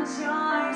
not